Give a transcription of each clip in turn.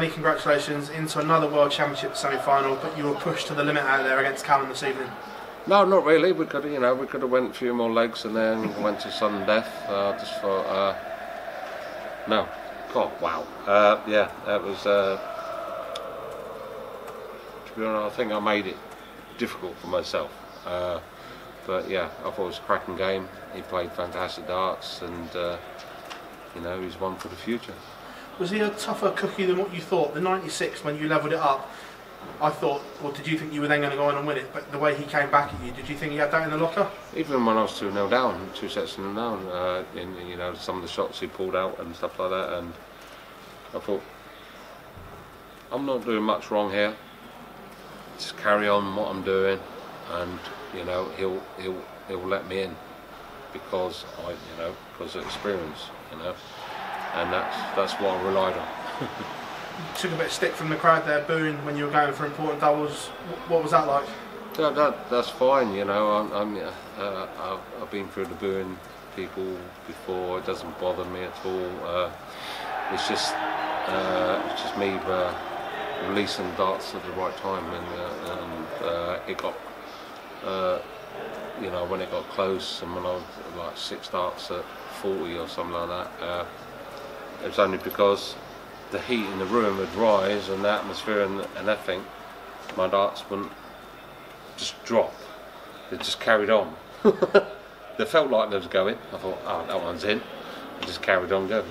many congratulations into another World Championship semi-final, but you were pushed to the limit out there against Callan this evening. No, not really. We could, you know, we could have went a few more legs and then went to sudden death. Uh, just thought, uh, no, God, wow. Uh, yeah, that was. Uh, to be honest, I think I made it difficult for myself. Uh, but yeah, I thought it was a cracking game. He played fantastic darts, and uh, you know, he's one for the future. Was he a tougher cookie than what you thought? The 96, when you levelled it up, I thought, well, did you think you were then going to go on and win it? But the way he came back at you, did you think he had that in the locker? Even when I was 2 0 down, two sets in down, uh, in, you know, some of the shots he pulled out and stuff like that, and I thought, I'm not doing much wrong here. Just carry on what I'm doing, and you know, he'll he'll he'll let me in because I, you know, because of experience, you know, and that's that's what I relied on. took a bit of stick from the crowd there, booing when you were going for important doubles. What was that like? That, that that's fine, you know. I'm, I'm uh, I've, I've, been through the booing people before. It doesn't bother me at all. Uh, it's just uh, it's just me uh, releasing darts at the right time, and, uh, and uh, it got. you know, when it got close, and when I was like six darts at 40 or something like that, it was only because the heat in the room would rise and the atmosphere and, and everything, my darts wouldn't just drop. They just carried on. they felt like they was going. I thought, oh, that one's in. I just carried on going.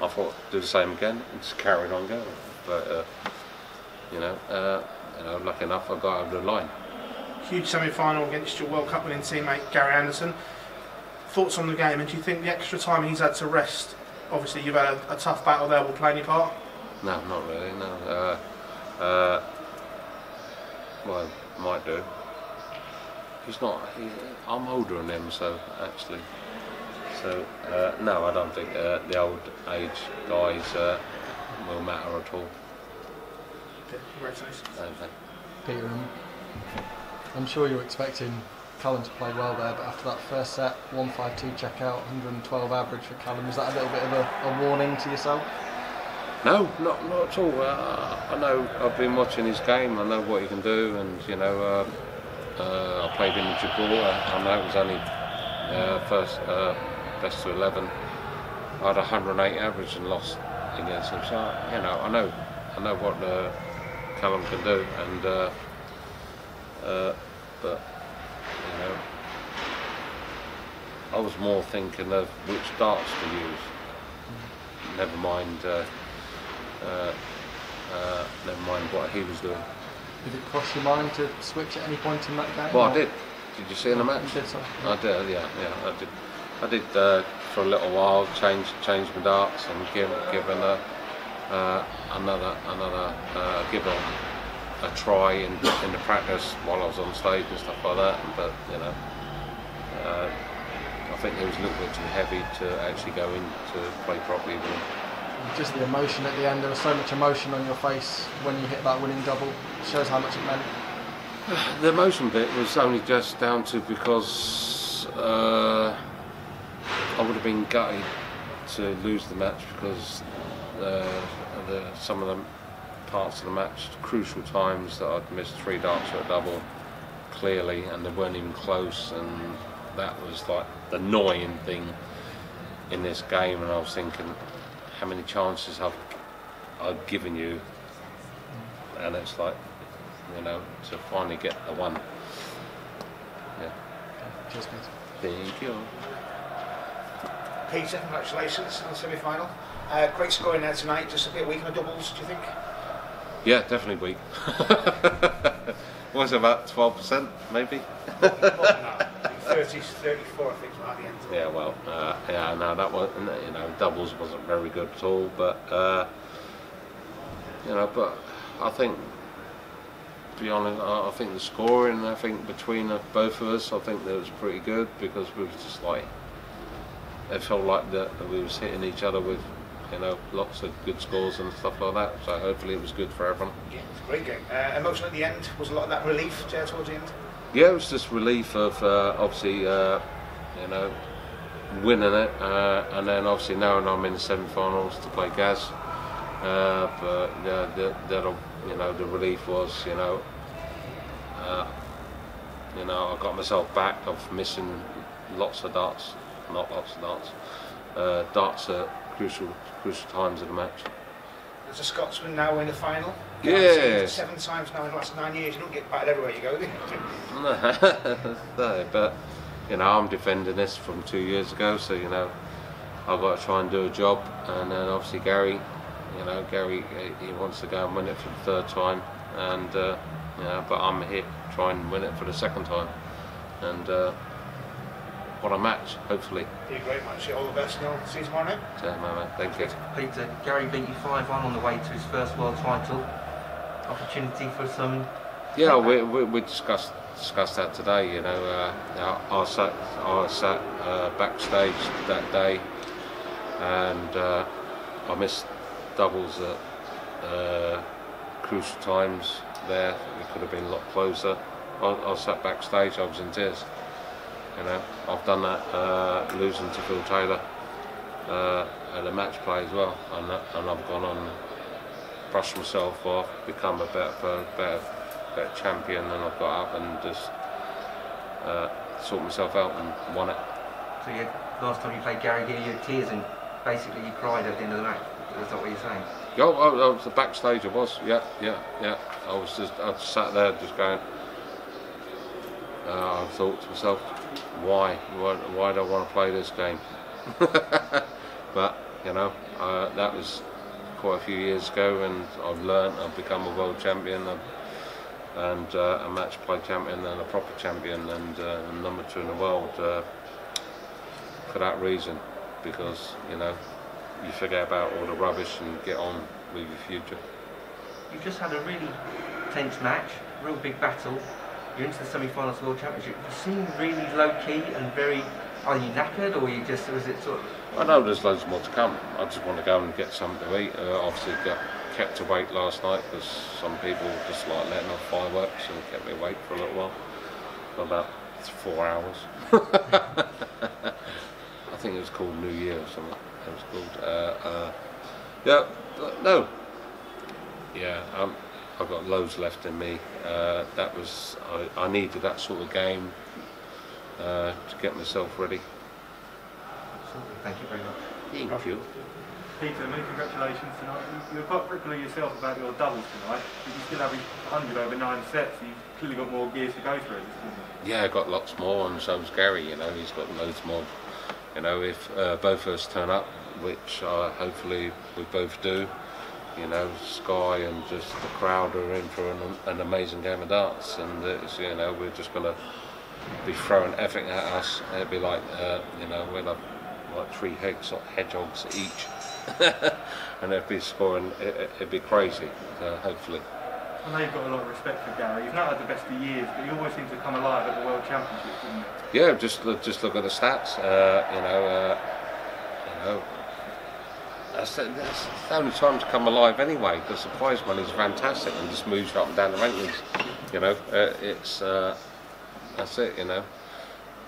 I thought, do the same again, and just carried on going. But uh, you know, uh, you know, lucky enough, I got over the line. Huge semi-final against your World Cup winning teammate Gary Anderson. Thoughts on the game, and do you think the extra time he's had to rest obviously you've had a, a, tough battle there. Will play any part? No, not really. No. Uh, uh, well, might do. He's not. He, I'm older than him, so actually. So uh, no, I don't think uh, the old age guys uh, will matter at all. Congratulations. Peter, I'm sure you're expecting Callan to play well there, but after that first set, 152 check out, 112 average for Callan, was that a little bit of a, a warning to yourself? No, not not at all. Uh, I know I've been watching his game. I know what he can do, and you know, uh, uh, I played him in Gibraltar. I know it was only uh, first uh, best to 11. I had 108 average and lost against him. So you know, I know, I know what uh, Callan can do, and but you know. I was more thinking of which darts to use. Never mind, uh, uh, uh, never mind what he was doing. Did it cross your mind to switch at any point in that game? Well, or? I did. Did you see in the match? You did. I did. Yeah, yeah, I did. I did uh, for a little while. Change, change my darts and give, given a, uh, another, another uh, give a a try in, in the practice while I was on stage and stuff like that. But you know, uh, I think it was a little bit too heavy to actually go in to play properly with him. Just the emotion at the end. There was so much emotion on your face when you hit that winning double. It shows how much it meant. The emotion bit was only just down to because uh, I would have been gutted to lose the match because uh, the, some of the parts of the match, crucial times that I'd missed three darts or a double clearly, and they weren't even close, and that was like the annoying thing in this game. And I was thinking, how many chances have I've given you, and it's like, you know, to finally get the one. Yeah. Cheers, Peter. Thank you. Peter, congratulations on the semi-final. Uh, great scoring there tonight. Just a bit weak on the doubles, do you think? Yeah, definitely weak. was about 12%, maybe? 30, 34, I think, at the end. Yeah, well, uh, yeah, no, that was, you know, doubles wasn't very good at all, but, uh, you know, but I think, to be honest, I think the scoring, I think between both of us, I think that was pretty good because we were just like, it felt like that we was hitting each other with you know, lots of good scores and stuff like that. So hopefully it was good for everyone. Yeah, it was a great game. Uh, emotion at the end was a lot of that relief towards the end. Yeah, it was just relief of uh, obviously, uh, you know, winning it, uh, and then obviously knowing I'm in the semi-finals to play Gaz. Uh, but uh, the, you know, the relief was, you know, uh, you know, I got myself back of missing lots of darts, not lots of darts, uh, darts at crucial, crucial times of the match. There's a Scotsman now in the final. Yes. Seven times now in the last nine years. You don't get batted everywhere you go, do you? no, but you know, I'm defending this from two years ago, so you know, I've got to try and do a job. And then obviously Gary, you know, Gary, he- he wants to go and win it for the third time, and uh, you know, but I'm here trying to and win it for the second time, and uh, what a match, hopefully. Be a great match. All the best. No, see you tomorrow night. So, man, thank you. Peter, Gary beat you 5 1 on the way to his first world title. Opportunity for some. Yeah, we, we, we discussed discussed that today. You know, uh, I, I sat I sat uh, backstage that day, and uh, I missed doubles at uh, crucial times. There, it could have been a lot closer. I, I sat backstage. I was in tears. You know, I've done that uh, losing to Phil Taylor uh, at a match play as well, and, that- and I've gone on brush myself off, become a better, better, better champion, and I've got up and just uh, sort myself out and won it. So, you, last time you played Gary here, you had tears and basically you cried at the end of the match. Is that what you're saying? Yo, I, I was the backstage. I was, yeah, yeah, yeah. I was just, I just sat there, just going. Uh, I thought to myself, why, why, why do I want to play this game? but you know, uh, that was quite a few years ago, and I've learnt. I've become a world champion. I've, and uh, a match play champion and a proper champion and uh, number two in the world uh, for that reason because you know you forget about all the rubbish and get on with your future. You just had a really tense match, real big battle. You're into the semi-finals World Championship. You seem really low-key and very. Are you knackered, or you just was it sort of? I know there's loads more to come. I just want to go and get something to eat. Uh, obviously, got kept awake last night because some people just like letting off fireworks and kept me awake for a little while, for about four hours. I think it was called New Year or something. It was called. Uh, uh, yeah, no. Yeah, um, I've got loads left in me. Uh, that was I, I needed that sort of game uh, to get myself ready. Thank you very much. Thank you. Peter, many congratulations tonight. You- You're quite critical of yourself about your doubles tonight, but you still have 100 over nine sets. You've clearly got more gears to go through at this point. Yeah, got lots more, and so's Gary. You know, he's got loads more. You know, if uh, both of us turn up, which uh, hopefully we both do, you know, Sky and just the crowd are in for an, an amazing game of darts, and it's, you know, we're just gonna be throwing everything at us. It'd be like, uh, you know, we'll have like three hedgehogs, hedgehogs each, and they'd be scoring. It, it'd be crazy. Uh, hopefully. I know you've got a lot of respect for Gary. He's not had the best of years, but he always seems to come alive at the World Championships, doesn't he? Yeah, just look, just look at the stats. Uh, you know, uh, you know, that's, that's the only time to come alive anyway. Because the prize money is fantastic and just moves you up and down the rankings. You know, uh, it's uh, that's it. You know,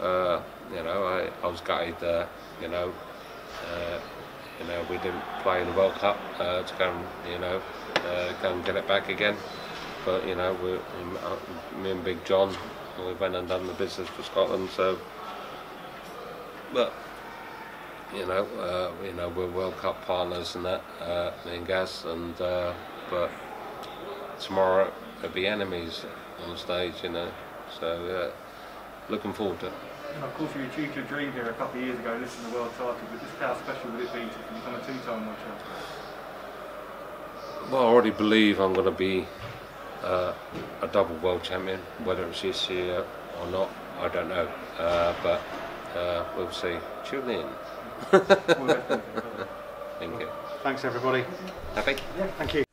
uh, you know, I, I was gutted. Uh, you know, uh, you know, we didn't play in the World Cup uh, to go and you know uh, go and get it back again. But you know, we, uh, me and Big John, we went and done the business for Scotland. So, but you know, uh, you know, we're World Cup partners and that, uh, me and Gaz, and uh, but tomorrow it'll be enemies on stage, you know. So, yeah, looking forward to it. And of course, you achieved your dream here a couple of years ago, lifting the world title, but just how special would it be to become a two-time world champion? Well, I already believe I'm going to be uh, a double world champion. Whether it's this year or not, I don't know. Uh, but uh, we'll see. Tune in. All the best, Peter. Thank you. Thanks, everybody. Happy? Thank you.